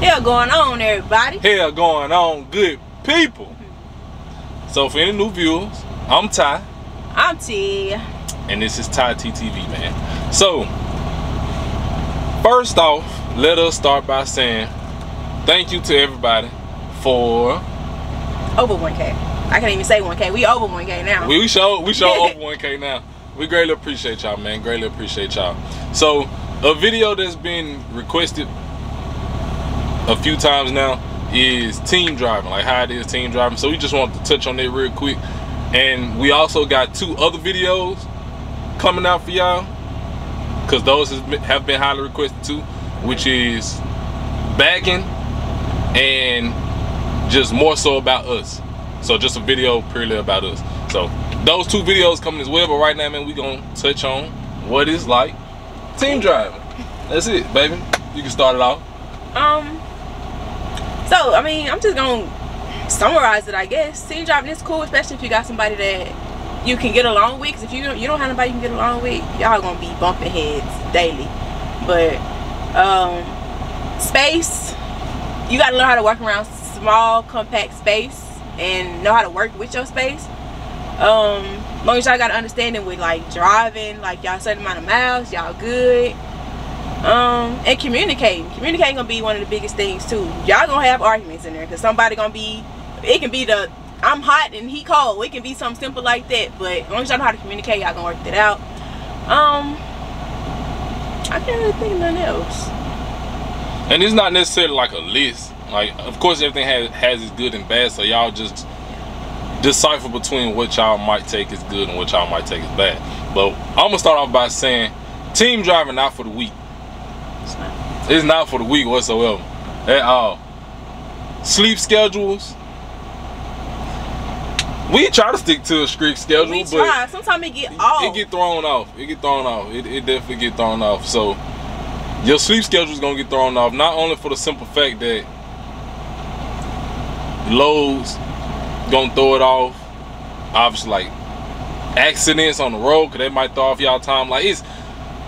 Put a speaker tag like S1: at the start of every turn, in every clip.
S1: Hell going on, everybody.
S2: Hell going on, good people. So for any new viewers, I'm Ty.
S1: I'm T.
S2: And this is Ty TTV, man. So, first off, let us start by saying thank you to everybody for
S1: over 1K. I can't even say 1K. We over 1K now.
S2: We, we show we show over 1K now. We greatly appreciate y'all, man. Greatly appreciate y'all. So, a video that's been requested a few times now is team driving, like how it is team driving. So we just want to touch on that real quick. And we also got two other videos coming out for y'all because those have been highly requested too, which is backing and just more so about us. So just a video purely about us. So those two videos coming as well, but right now, man, we gonna touch on what it's like team driving. That's it, baby. You can start it off.
S1: Um, so, I mean, I'm just to summarize it, I guess. Team driving is cool, especially if you got somebody that you can get along with. If you don't, you don't have nobody you can get along with, y'all to be bumping heads daily. But, um, space, you got to learn how to work around small, compact space and know how to work with your space. Um, long as y'all got understanding with like driving, like y'all certain amount of miles, y'all good um and communicating. Communicating gonna be one of the biggest things too. Y'all gonna have arguments in there because somebody gonna be it can be the i'm hot and he cold. It can be something simple like that but as long as y'all know how to communicate y'all gonna work it out. Um i can't really think of nothing else.
S2: And it's not necessarily like a list. Like of course everything has has its good and bad so y'all just decipher between what y'all might take as good and what y'all might take as bad. But i'm gonna start off by saying team driving not for the weak it's not for the weak whatsoever at all. Sleep schedules. We try to stick to a strict schedule, we
S1: try. but sometimes it get off.
S2: It get thrown off. It get thrown off. It, it definitely get thrown off. So your sleep schedule is gonna get thrown off. Not only for the simple fact that loads gonna throw it off. Obviously, like accidents on the road, cause they might throw off y'all time. Like it's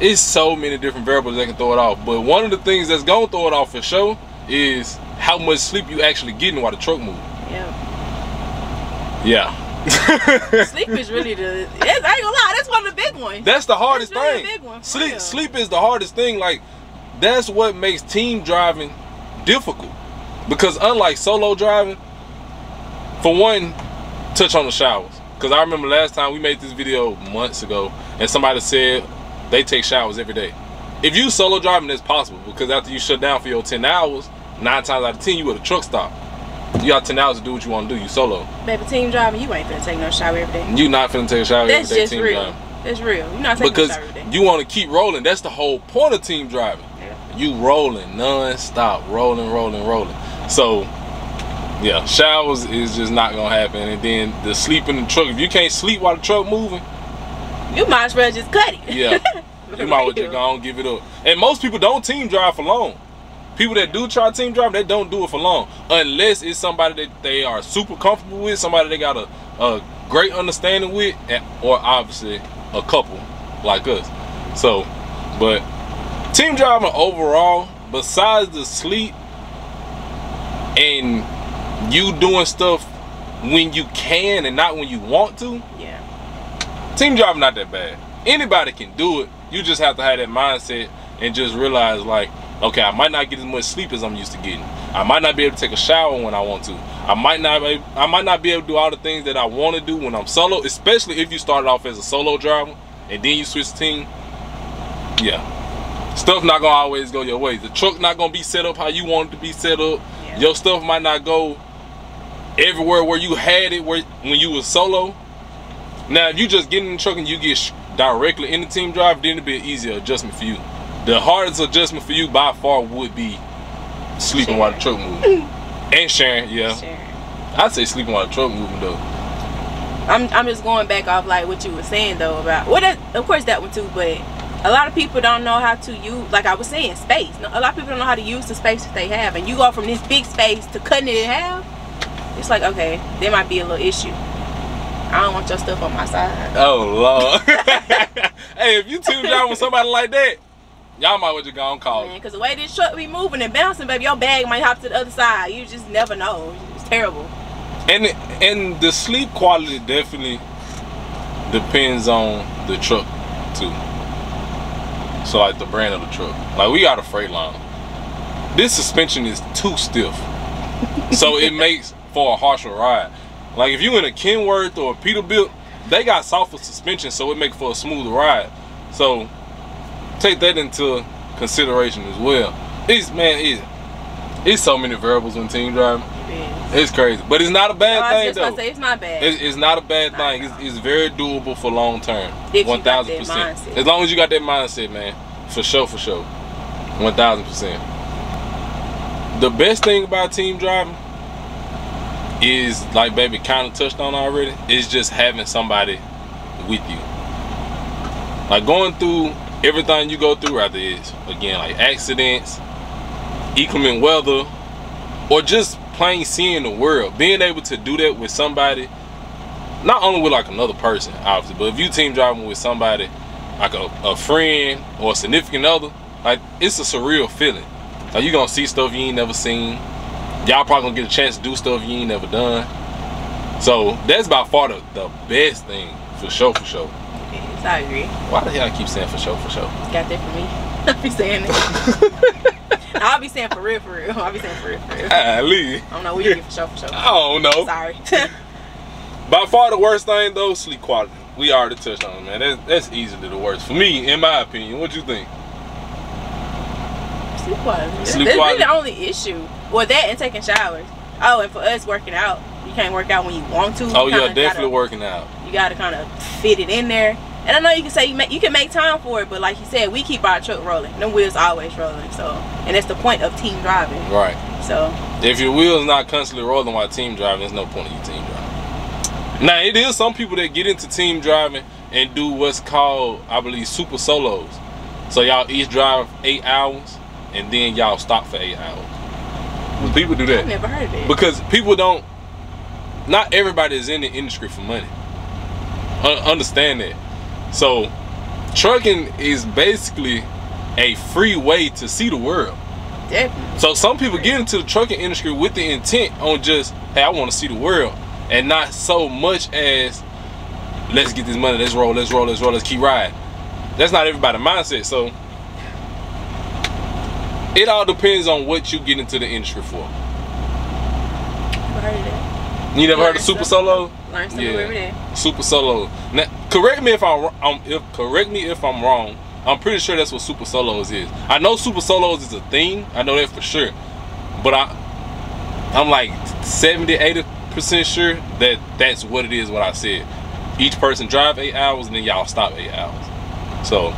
S2: it's so many different variables that can throw it off. But one of the things that's gonna throw it off for sure is how much sleep you actually getting while the truck moves.
S1: Yeah.
S2: Yeah.
S1: sleep is really the. I ain't gonna lie, that's one of the big ones.
S2: That's the hardest really thing. One, sleep, real. sleep is the hardest thing. Like that's what makes team driving difficult. Because unlike solo driving, for one, touch on the showers. Because I remember last time we made this video months ago, and somebody said they take showers every day. If you solo driving, it's possible because after you shut down for your 10 hours, nine times out of 10, you at a truck stop. You got 10 hours to do what you want to do. You solo.
S1: Baby, team driving, you ain't finna take no shower every day.
S2: You not finna take a shower
S1: That's
S2: every day.
S1: That's just real. Driving. That's real. You're not taking
S2: because
S1: a shower every day.
S2: you want to keep rolling. That's the whole point of team driving. Yeah. You rolling non-stop, rolling, rolling, rolling. So, yeah, showers is just not gonna happen. And then the sleep in the truck. If you can't sleep while the truck moving,
S1: you might as well just cut it.
S2: Yeah. You might well just go and give it up. And most people don't team drive for long. People that do try team drive, they don't do it for long. Unless it's somebody that they are super comfortable with, somebody they got a, a great understanding with, or obviously a couple like us. So, but team driving overall, besides the sleep and you doing stuff when you can and not when you want to,
S1: yeah.
S2: Team driving not that bad. Anybody can do it you just have to have that mindset and just realize like, okay, I might not get as much sleep as I'm used to getting. I might not be able to take a shower when I want to. I might not be, I might not be able to do all the things that I want to do when I'm solo, especially if you started off as a solo driver and then you switch team. Yeah. Stuff not gonna always go your way. The truck not gonna be set up how you want it to be set up. Yeah. Your stuff might not go everywhere where you had it where when you was solo. Now if you just get in the truck and you get directly in the team drive, then it'd be an easier adjustment for you. The hardest adjustment for you by far would be sleeping while the truck moving. and sharing, yeah. Sharing. I'd say sleeping while the truck moving though.
S1: I'm I'm just going back off like what you were saying though about well that, of course that one too, but a lot of people don't know how to use like I was saying space. A lot of people don't know how to use the space that they have, and you go from this big space to cutting it in half. It's like okay, there might be a little issue. I don't want your stuff on my side.
S2: Oh lord. hey, if you team job with somebody like that, Y'all might well just go on call.
S1: Man, because the way this truck be moving and bouncing, baby, your bag might hop to the other side. You just never know. It's terrible.
S2: And and the sleep quality definitely depends on the truck too. So like the brand of the truck. Like we got a Freightliner. This suspension is too stiff. so it makes for a harsher ride. Like if you in a Kenworth or a Peterbilt, they got softer suspension, so it makes for a smoother ride. So take that into consideration as well. It's man, it's it's so many variables when team driving. It's crazy, but it's not a bad
S1: No, I
S2: thing
S1: was just
S2: though.
S1: say it's not bad.
S2: It's, it's not a bad
S1: Not
S2: thing. It's, it's very doable for long term. One thousand percent. As long as you got that mindset, man, for sure, for sure, one thousand percent. The best thing about team driving is, like baby kind of touched on already, is just having somebody with you. Like going through everything you go through, rather it's again like accidents, inclement weather, or just plain seeing the world. Being able to do that with somebody, not only with like another person, obviously, but if you team driving with somebody like a, a friend or a significant other, like it's a surreal feeling. Like you gonna see stuff you ain't never seen. Y'all probably gonna get a chance to do stuff you ain't never done. So that's by far the, the best thing for sure, for sure.
S1: Yes, I agree.
S2: Why the hell I keep saying for sure, for sure?
S1: Got that for me. I'll be saying it. I'll be saying for real, for real. I'll be saying for real, for real. Ah,
S2: I
S1: don't know. We get for sure, for sure.
S2: I don't know.
S1: Sorry.
S2: By far the worst thing though, sleep quality. We already touched on it, man. That's that's easily the worst for me, in my opinion. What you think?
S1: Sleep quality.
S2: Sleep
S1: That's
S2: quality.
S1: really the only issue. Well, that and taking showers. Oh, and for us working out, you can't work out when you want to.
S2: Oh
S1: You
S2: yeah, definitely
S1: Gotta,
S2: working out.
S1: you gotta kind of fit it in there. And I know you can say you, make, you can make time for it, but like you said, we keep our truck rolling. The wheels always rolling. So, and that's the point of team driving.
S2: Right.
S1: So,
S2: If your wheel's not constantly rolling while team driving, there's no point in you team driving. Now it is some people that get into team driving and do what's called, I believe, super solos. So y'all each drive eight hours and then y'all stop for eight hours. People do
S1: I've
S2: that.
S1: never heard of it.
S2: because people don't not everybody is in the industry for money Un- understand that so trucking is basically a free way to see the world
S1: Definitely.
S2: so some people get into the trucking industry with the intent on just hey i want to see the world and not so much as let's get this money let's roll let's roll let's roll let's keep riding that's not everybody's mindset so it all depends on what you get into the industry for
S1: heard of that.
S2: you never heard of super
S1: something.
S2: solo
S1: Learn something
S2: Yeah.
S1: every day.
S2: Super Solo. Now, correct me if I'm, if correct me if I'm wrong. I'm pretty sure that's what Super Solos is. I know Super Solos is a thing. I know that for sure. But I, I'm like 70, 80 percent sure that that's what it is. What I said. Each person drive eight hours and then y'all stop eight hours. So,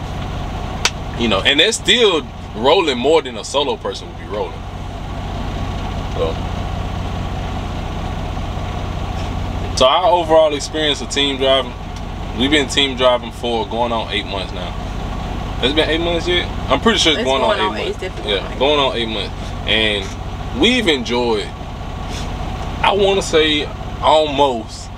S2: you know, and that's still rolling more than a solo person would be rolling. So. So our overall experience of team driving, we've been team driving for going on eight months now. It's it been eight months yet? I'm pretty sure it's,
S1: It's
S2: going,
S1: going
S2: on
S1: on
S2: eight
S1: eight-
S2: months.
S1: it's
S2: yeah,
S1: going
S2: going on eight months, and we've enjoyed. I want to say almost.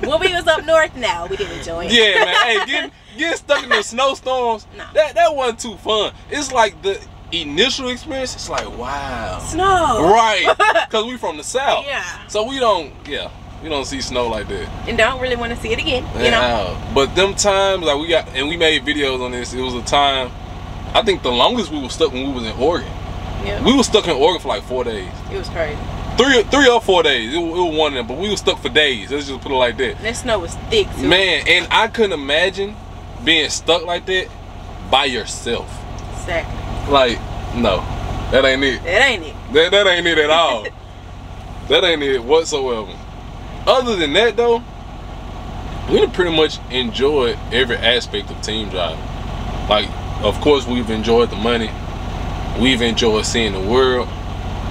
S1: when we was up north now, we didn't enjoy it.
S2: Yeah, man. hey, getting getting stuck in the snowstorms.
S1: No.
S2: That that wasn't too fun. It's like the initial experience. It's like wow.
S1: Snow.
S2: Right, because we from the south.
S1: Yeah.
S2: So we don't, yeah, we don't see snow like that.
S1: And don't really want to see it again. You know.
S2: But them times, like we got, and we made videos on this. It was a time. I think the longest we were stuck when we was in Oregon.
S1: Yeah.
S2: We were stuck in Oregon for like four days,
S1: It was crazy.
S2: three, three or four days. It, it was one of them, but we were stuck for days. Let's just put it like that.
S1: That snow was thick too.
S2: Man, and I couldn't imagine being stuck like that by yourself.
S1: Exactly.
S2: Like, no, that ain't it.
S1: That ain't it.
S2: That, that ain't it at all. that ain't it whatsoever. Other than that, though, we pretty much enjoyed every aspect of team driving. Like, of course, we've enjoyed the money. We've enjoyed seeing the world.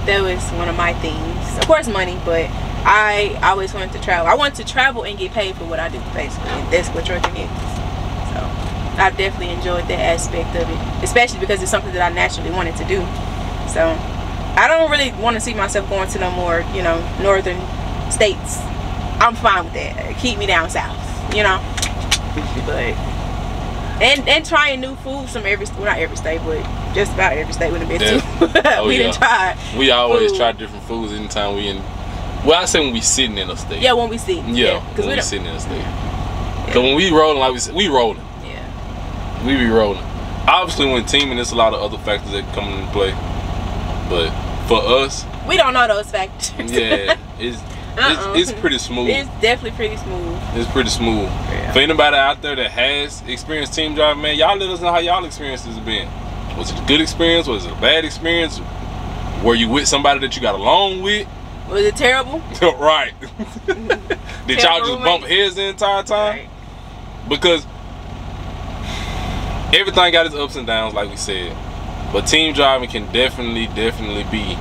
S1: That was one of my things. Of course, money, but I always wanted to travel. I wanted to travel and get paid for what I do, basically. And that's what trucking is. So I've definitely enjoyed that aspect of it, especially because it's something that I naturally wanted to do. So I don't really want to see myself going to no more, you know, northern states. I'm fine with that. Keep me down south, you know. But And and trying new foods from every well, not every state, but just about every state we've been
S2: Yeah.
S1: to.
S2: Oh,
S1: we
S2: yeah.
S1: didn't try.
S2: We always
S1: Food.
S2: try different foods anytime we in. Well, I say when we sitting in a state.
S1: Yeah, when we see.
S2: Yeah,
S1: because
S2: when
S1: we
S2: we sitting in a state. Cause when we rolling, like we said, we rolling. We be rolling. Obviously, when teaming, there's a lot of other factors that come into play. But for us,
S1: We don't know those factors.
S2: yeah, it's
S1: Uh-uh.
S2: it's, it's pretty smooth.
S1: it's definitely pretty smooth.
S2: It's pretty smooth.
S1: Yeah.
S2: For anybody out there that has experienced team driving, man, y'all let us know how y'all experiences have been. Was it a good experience? Was it a bad experience? Were you with somebody that you got along with?
S1: Was it terrible?
S2: right. Did y'all just bump heads the entire time?
S1: Right.
S2: Because everything got its ups and downs, like we said. But team driving can definitely, definitely be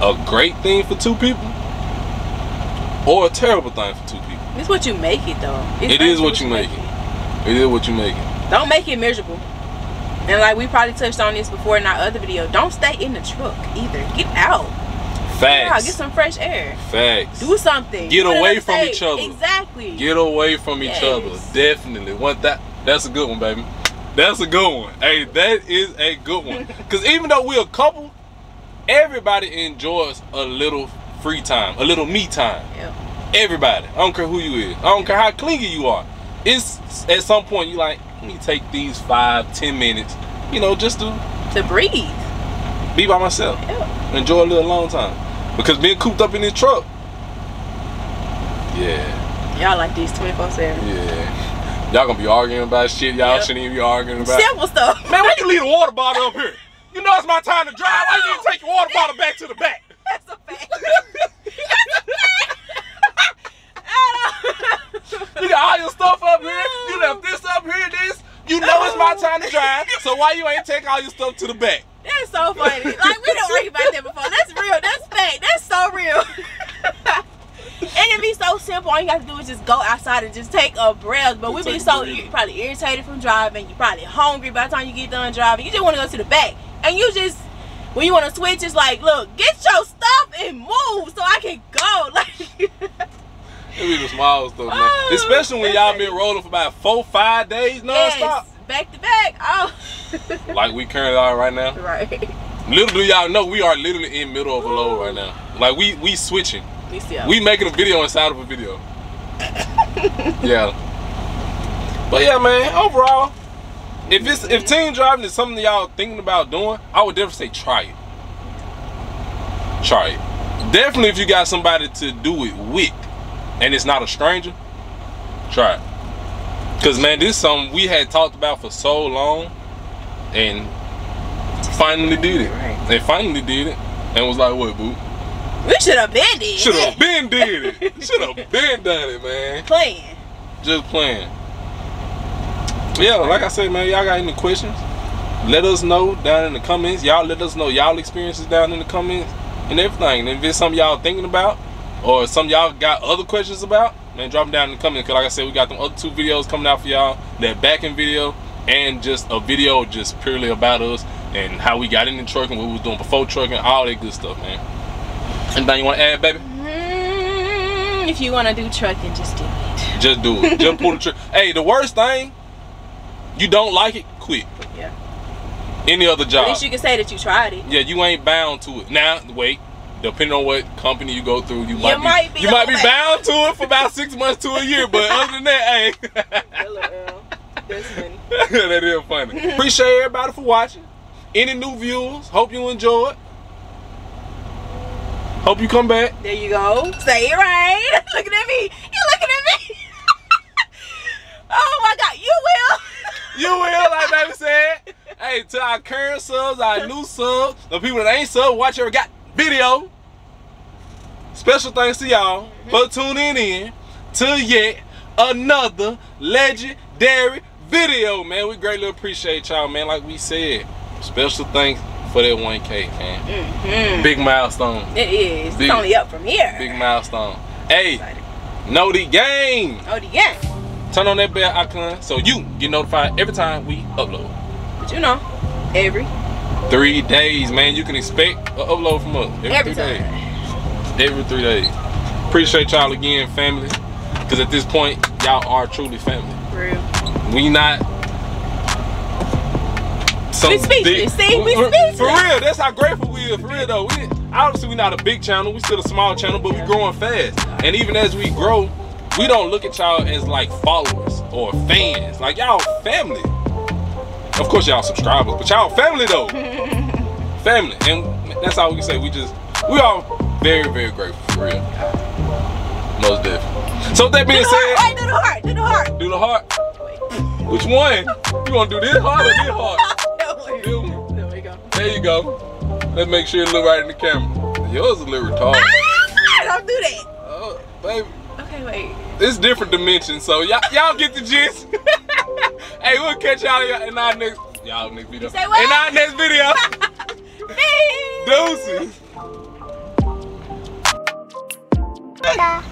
S2: a great thing for two people, or a terrible thing for two people.
S1: It's what you make it though. It's
S2: It is what you make it. It is what you make it.
S1: Don't make it miserable. And like we probably touched on this before in our other video, don't stay in the truck either. Get out. Get out.
S2: Facts.
S1: Get some fresh air.
S2: Facts.
S1: Do something.
S2: Get away from
S1: state.
S2: each other.
S1: Exactly.
S2: Get away from each other. Definitely. Want that? That's a good one, baby. That's a good one. Hey, that is a good one. Cause even though we're a couple, everybody enjoys a little free time, a little me time.
S1: Yeah.
S2: Everybody. I don't care who you is. I don't care how clingy you are. It's at some point you like, let me take these five, ten minutes, you know, just to
S1: To breathe.
S2: be by myself.
S1: Yeah.
S2: Enjoy a little alone time. Because being cooped up in this truck. Yeah.
S1: Y'all like these 24 7.
S2: Yeah. Y'all gonna be arguing about shit y'all
S1: Yep.
S2: shouldn't even be arguing about.
S1: Simple stuff.
S2: Man, why you leave the water bottle up here? You know it's my time to drive. Why you didn't take your water bottle back to the back?
S1: That's a fact.
S2: You got all your stuff up here. You left this up here, this. You know it's my time to drive. So why you ain't take all your stuff to the back?
S1: That's so funny. Like we don't argue about that before. That's real. That's fact. That's so real. And it be so simple. All you got to do is just go outside and just take a breath. But we be so you probably irritated from driving. You probably hungry by the time you get done driving. You just want to go to the back, and you just when you want to switch, it's like, look, get your stuff and move so I can go. Like,
S2: It be the small stuff, man.
S1: Oh,
S2: Especially when y'all been rolling for about four, five days nonstop.
S1: yes, back to back. Oh,
S2: Like we currently are right now.
S1: right.
S2: Little do y'all know we are literally in middle of a load right now. Like we we switching.
S1: We
S2: making a video inside of a video. yeah. But yeah, man. Overall, if it's if team driving is something y'all thinking about doing, I would definitely say try it. Try it. Definitely, if you got somebody to do it with, and it's not a stranger, try it. Cause man, this is something we had talked about for so long, and finally did it. They finally did it, and was like, "What, boo?
S1: We should have been there.
S2: Should have been did it. Should have been done it, man.
S1: playing.
S2: Just playing. Yeah, like I said, man, y'all got any questions? Let us know down in the comments. Y'all let us know y'all experiences down in the comments and everything. And if it's something y'all thinking about or some y'all got other questions about, man, drop them down in the comments. Cause like I said, we got them other two videos coming out for y'all. That backing video and just a video just purely about us and how we got in the truck and what we was doing before trucking, all that good stuff, man. Anything you want to add, baby?
S1: Mm, if you want to do trucking, just do it.
S2: Just do it. Just pull the trigger. Hey, the worst thing, you don't like it, quit.
S1: Yeah.
S2: Any other job.
S1: At least you can say that you tried it.
S2: yeah, you ain't bound to it. Now, wait. Depending on what company you go through, you, might,
S1: might be
S2: you might be bound to it for about six months to a year. But other than that, hey,
S1: That's funny.
S2: that is funny. Appreciate everybody for watching. Any new viewers? Hope you enjoyed. Hope you come back.
S1: There you go. Say it right. looking at me. You're looking at me. oh my God. You will.
S2: You will, like baby said. Hey, to our current subs, our new subs, the people that ain't sub, watch every got video. Special thanks to y'all mm-hmm. for tuning in to yet another legendary video, man. We greatly appreciate y'all, man. Like we said, special thanks for that 1K, man.
S1: Mhm.
S2: Big milestone.
S1: It is.
S2: Big-
S1: it's only up from here.
S2: Big milestone. Hey, know the game.
S1: Oh, the yeah.
S2: Turn on that bell icon so you get notified every time we upload.
S1: But you know, every
S2: Three days, man. You can expect an upload from us every,
S1: every
S2: three
S1: time.
S2: days. Every three days. Appreciate y'all again, family. Because at this point, y'all are truly family.
S1: For real.
S2: We not some
S1: We speechless. See, we speechless.
S2: For real, that's how grateful we are. For real though, we obviously we not a big channel. We still a small channel, but we're growing fast. And even as we grow, we don't look at y'all as like followers or fans. Like y'all family. Of course, y'all subscribers, but y'all family though. family, and that's all we can say. We just we are very very grateful for real. Most definitely. So with that
S1: Do
S2: being
S1: the
S2: said,
S1: heart. Do the heart. Do the heart.
S2: do the heart. Which one? You want to do this hard or this heart?
S1: There we- there we go.
S2: There you go. Let's make sure it look right in the camera. Yours a little retarded.
S1: Ah, don't do that.
S2: Oh, baby.
S1: Okay, wait.
S2: It's different dimensions, so y'all y'all get the gist. hey, we'll catch y'all in our next y'all next video.
S1: say what?
S2: In our next video.
S1: Peace.
S2: Deuces.
S3: Bye.